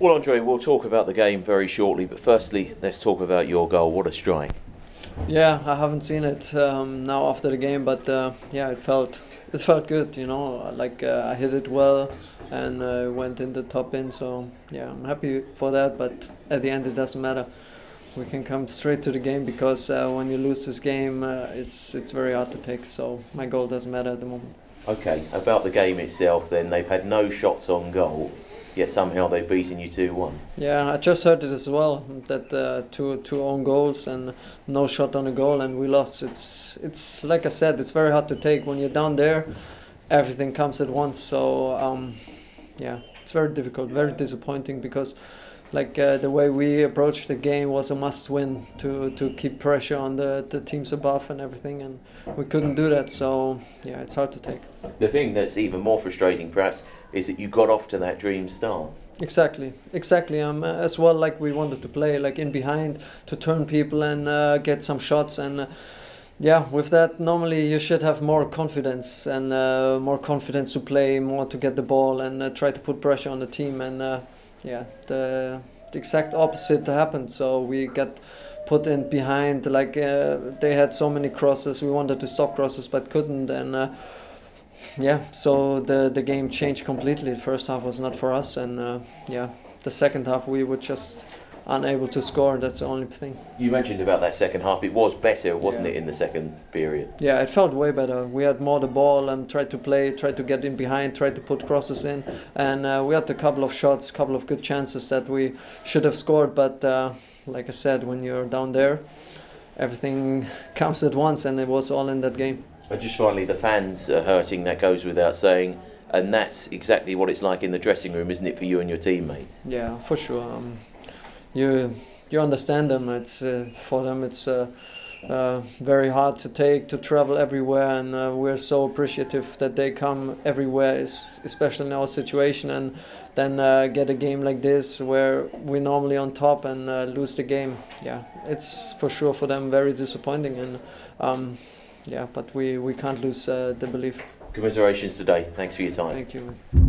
Well, Andre, we'll talk about the game very shortly, but firstly, let's talk about your goal. What a strike! Yeah, I haven't seen it um, now after the game, but uh, yeah, it felt it felt good. You know, like uh, I hit it well and uh, went in the top in. So yeah, I'm happy for that. But at the end, it doesn't matter. We can come straight to the game because uh, when you lose this game, uh, it's it's very hard to take. So my goal doesn't matter at the moment. Okay, about the game itself, then they've had no shots on goal yet somehow they've beaten you 2 1. Yeah, I just heard it as well that uh, two two own goals and no shot on a goal, and we lost. It's it's like I said, it's very hard to take when you're down there. Everything comes at once, so um, yeah, it's very difficult, very disappointing because like uh, the way we approached the game was a must win to to keep pressure on the, the teams above and everything and we couldn't do that so yeah it's hard to take the thing that's even more frustrating perhaps is that you got off to that dream start exactly exactly um as well like we wanted to play like in behind to turn people and uh, get some shots and uh, yeah, with that, normally you should have more confidence and uh, more confidence to play, more to get the ball and uh, try to put pressure on the team. And uh, yeah, the, the exact opposite happened. So we got put in behind. Like uh, they had so many crosses. We wanted to stop crosses but couldn't. And uh, yeah, so the the game changed completely. The first half was not for us, and uh, yeah, the second half we were just unable to score. That's the only thing. You mentioned about that second half. It was better, wasn't yeah. it, in the second period? Yeah, it felt way better. We had more the ball and tried to play, tried to get in behind, tried to put crosses in, and uh, we had a couple of shots, couple of good chances that we should have scored. But uh, like I said, when you're down there, everything comes at once, and it was all in that game. But just finally, the fans are hurting. That goes without saying and that's exactly what it's like in the dressing room, isn't it, for you and your teammates? Yeah, for sure. Um, you you understand them. It's uh, for them it's uh, uh, very hard to take to travel everywhere, and uh, we're so appreciative that they come everywhere, especially in our situation, and then uh, get a game like this where we're normally on top and uh, lose the game. Yeah, it's for sure for them very disappointing, and um, yeah, but we we can't lose the belief. Commiserations today. Thanks for your time. Thank you.